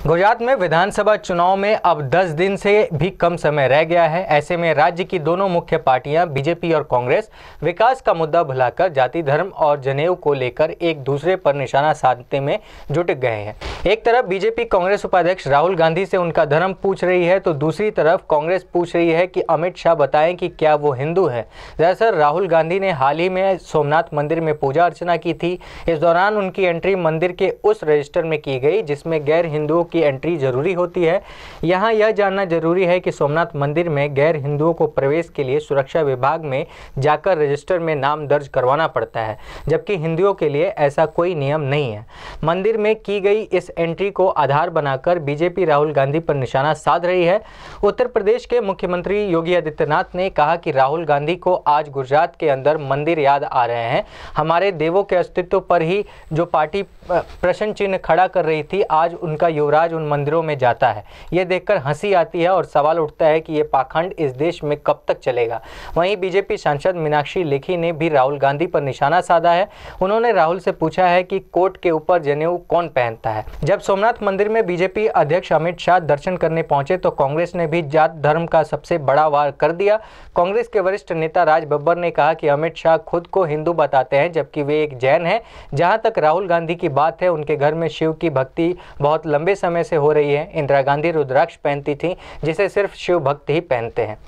गुजरात में विधानसभा चुनाव में अब 10 दिन से भी कम समय रह गया है। ऐसे में राज्य की दोनों मुख्य पार्टियाँ, बीजेपी और कांग्रेस, विकास का मुद्दा भुलाकर जाति धर्म और जनेऊ को लेकर एक दूसरे पर निशाना साधने में जुट गए हैं। एक तरफ़ बीजेपी कांग्रेस उपाध्यक्ष राहुल गांधी से उनका धर्म पूछ रही है तो दूसरी तरफ़ कांग्रेस पूछ रही है कि अमित शाह बताएँ कि क्या वो हिंदू है। दरअसल राहुल गांधी ने हाल ही में सोमनाथ मंदिर में पूजा अर्चना की थी। इस दौरान उनकी एंट्री मंदिर के उस रजिस्टर में की गई, जिसमें गैर हिंदुओं की एंट्री ज़रूरी होती है। यहाँ यह जानना ज़रूरी है कि सोमनाथ मंदिर में गैर हिंदुओं को प्रवेश के लिए सुरक्षा विभाग में जाकर रजिस्टर में नाम दर्ज करवाना पड़ता है, जबकि हिंदुओं के लिए ऐसा कोई नियम नहीं है। मंदिर में की गई इस एंट्री को आधार बनाकर बीजेपी राहुल गांधी पर निशाना साध रही है। उत्तर प्रदेश के मुख्यमंत्री योगी आदित्यनाथ ने कहा कि राहुल गांधी को आज गुजरात के अंदर मंदिर याद आ रहे हैं। हमारे देवों के अस्तित्व पर ही जो पार्टी प्रश्न चिन्ह खड़ा कर रही थी, आज उनका युवराज उन मंदिरों में जाता है। ये देखकर हँसी आती है और सवाल उठता है कि ये पाखंड इस देश में कब तक चलेगा। वहीं बीजेपी सांसद मीनाक्षी लेखी ने भी राहुल गांधी पर निशाना साधा है। उन्होंने राहुल से पूछा है कि कोर्ट के ऊपर जनेऊ कौन पहनता है। जब सोमनाथ मंदिर में बीजेपी अध्यक्ष अमित शाह दर्शन करने पहुँचे तो कांग्रेस ने भी जात धर्म का सबसे बड़ा वार कर दिया। कांग्रेस के वरिष्ठ नेता राज बब्बर ने कहा कि अमित शाह खुद को हिंदू बताते हैं, जबकि वे एक जैन है। जहाँ तक राहुल गांधी की बात है, उनके घर में शिव की भक्ति बहुत लंबे समय से हो रही है। इंदिरा गांधी रुद्राक्ष पहनती थी, जिसे सिर्फ़ शिव भक्त ही पहनते हैं।